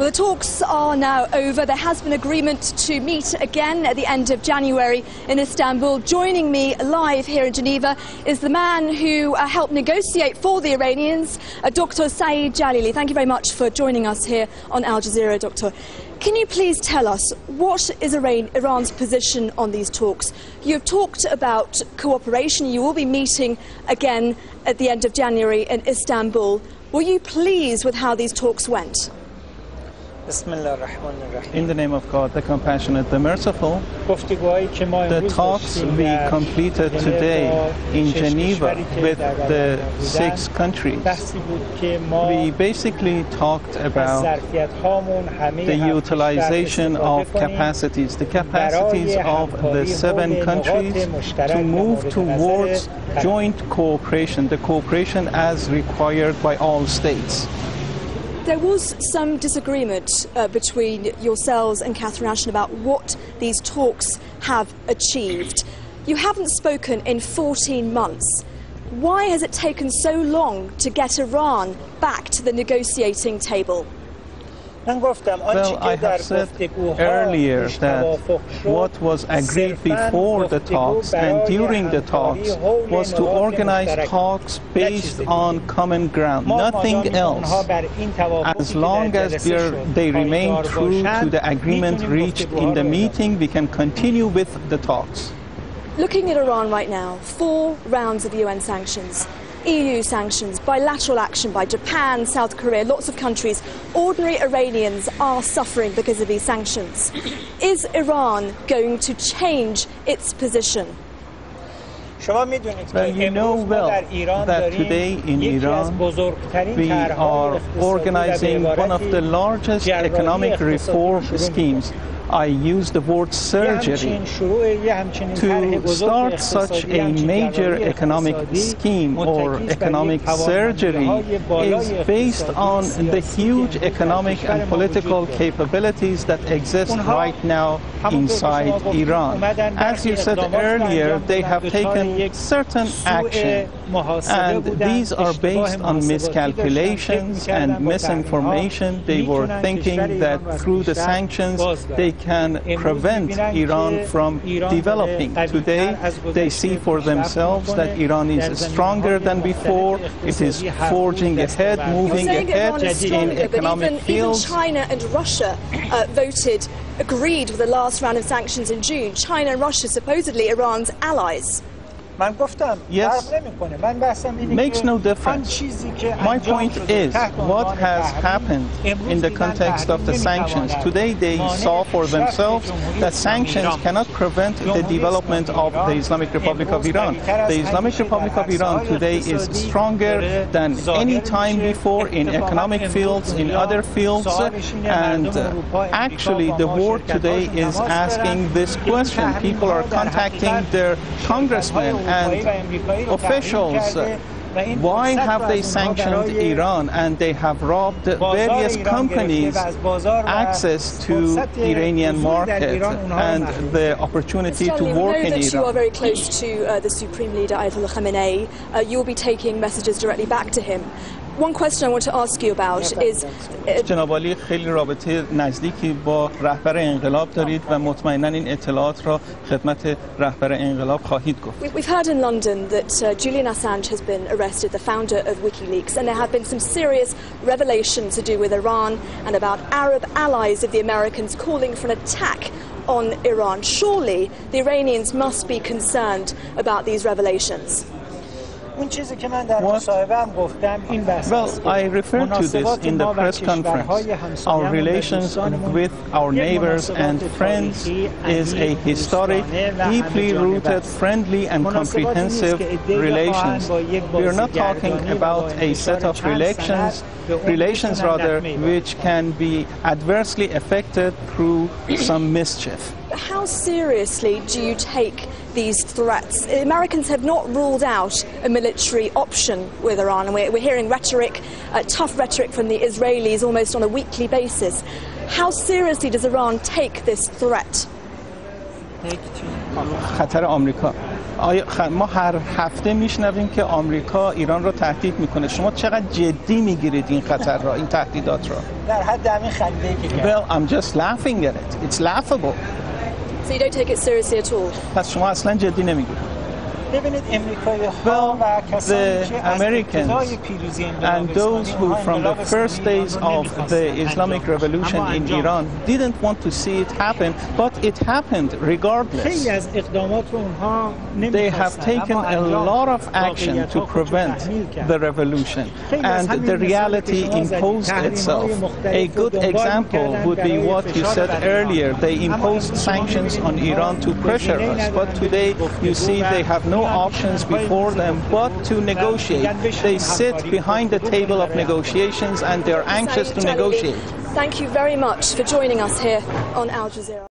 Well, the talks are now over. There has been agreement to meet again at the end of January in Istanbul. Joining me live here in Geneva is the man who uh, helped negotiate for the Iranians, uh, Dr. Saeed Jalili. Thank you very much for joining us here on Al Jazeera, Doctor. Can you please tell us what is Iran, Iran's position on these talks? You've talked about cooperation. You will be meeting again at the end of January in Istanbul. Were you pleased with how these talks went? In the name of God, the compassionate, the merciful, the talks we completed today in Geneva with the six countries, we basically talked about the utilization of capacities, the capacities of the seven countries to move towards joint cooperation, the cooperation as required by all states. There was some disagreement uh, between yourselves and Catherine Ashton about what these talks have achieved. You haven't spoken in 14 months. Why has it taken so long to get Iran back to the negotiating table? Well, I have said earlier that what was agreed before the talks and during the talks was to organize talks based on common ground, nothing else. As long as they remain true to the agreement reached in the meeting, we can continue with the talks. Looking at Iran right now, four rounds of UN sanctions. EU sanctions, bilateral action by Japan, South Korea, lots of countries. Ordinary Iranians are suffering because of these sanctions. Is Iran going to change its position? Well, you know well that today in Iran we are organizing one of the largest economic reform schemes I use the word surgery to start such a major economic scheme or economic surgery is based on the huge economic and political capabilities that exist right now inside Iran. As you said earlier, they have taken certain action and these are based on miscalculations and misinformation. They were thinking that through the sanctions they can prevent Iran from developing. Today, they see for themselves that Iran is stronger than before. It is forging ahead, moving ahead in economic even, fields. Even China and Russia uh, voted, agreed with the last round of sanctions in June. China and Russia, supposedly Iran's allies. Yes, makes no difference. My point is, what has happened in the context of the sanctions? Today they saw for themselves that sanctions cannot prevent the development of the Islamic Republic of Iran. The Islamic Republic of Iran today is stronger than any time before in economic fields, in other fields, and uh, actually the world today is asking this question. People are contacting their congressmen and officials. Why have they sanctioned Iran and they have robbed various companies access to Iranian market and the opportunity to Stanley, work we know in that you are very close to uh, the Supreme Leader Ayatollah Khamenei. Uh, you'll be taking messages directly back to him One question I want to ask you about is uh, جناب عالی خیلی رابطه نزدیکی با رهبر انقلاب دارید و مطمئنا این اطلاعات را خدمت رهبر انقلاب خواهید گفت. We- We've heard in London that uh, Julian Assange has been arrested, the founder of WikiLeaks, and there have been some serious revelations to do with Iran and about Arab allies of the Americans calling for an attack on Iran. Surely the Iranians must be concerned about these revelations. What? Well, I referred to this in the press conference. Our relations with our neighbors and friends is a historic, deeply rooted, friendly and comprehensive relations. We are not talking about a set of relations, relations rather, which can be adversely affected through some mischief How seriously do you take these threats? Americans have not ruled out a military option with Iran, and we're, we're hearing rhetoric, uh, tough rhetoric from the Israelis almost on a weekly basis. How seriously does Iran take this threat? خطر آمریکا ما هر هفته میشنویم که آمریکا ایران را تهدید میکنه شما چقدر جدی میگیرید این خطر را این تهدیدات را در حد همین خنده که Well, I'm just laughing at it. It's laughable. so you don't take it seriously at all? That's right, sence dinamik. ببینید امریکایی ها و کسانی که از ابتدای پیروزی and those who from the first days of the Islamic revolution in Iran didn't want to see it happen but it happened regardless خیلی از اقدامات رو اونها they have taken a lot of action to prevent the revolution and the reality imposed itself a good example would be what you said earlier they imposed sanctions on Iran to pressure us but today you see they have no options before them but to negotiate. They sit behind the table of negotiations and they're anxious to negotiate. Thank you very much for joining us here on Al Jazeera.